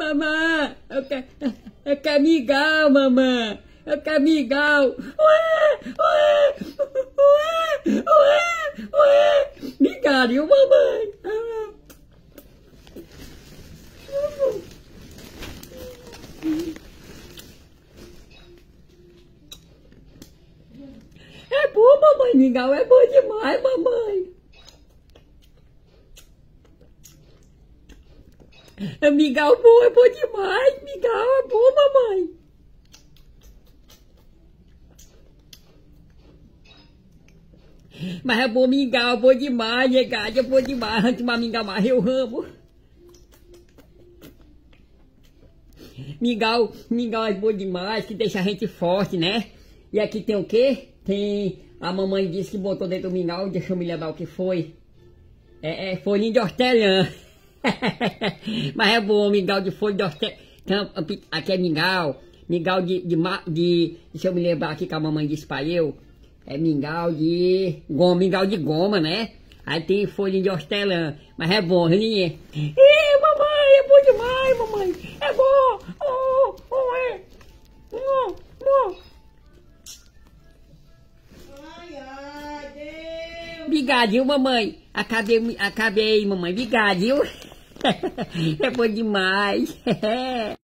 Mamãe, eu quero, eu quero mingau, mamãe. Eu quero mingau. Ué, ué, ué, ué, ué. Migalho, mamãe. É bom, mamãe. Mingau é bom demais, mamãe. É mingau bom, é bom demais. Mingau é bom, mamãe. Mas é bom mingau, bom demais, negado, é bom demais. Antes de mingau mais eu amo. Mingau, mingau é bom demais, que deixa a gente forte, né? E aqui tem o quê? Tem... A mamãe disse que botou dentro do mingau, deixa eu me lembrar o que foi. É, é folhinha de hortelã. Mas é bom, mingau de folha de hortelã. Aqui é mingau. Mingau de, de, de... Deixa eu me lembrar aqui que a mamãe disse eu. É mingau de goma, mingau de goma, né? Aí tem folhinha de hortelã. Mas é bom, Reninha. Ih, mamãe, é bom demais, mamãe. É bom. Oh, oh, é. Oh, oh. Ai, ai, Deus. Bigadinho, mamãe. Acabei, acabei, mamãe. Bigadinho. é bom demais.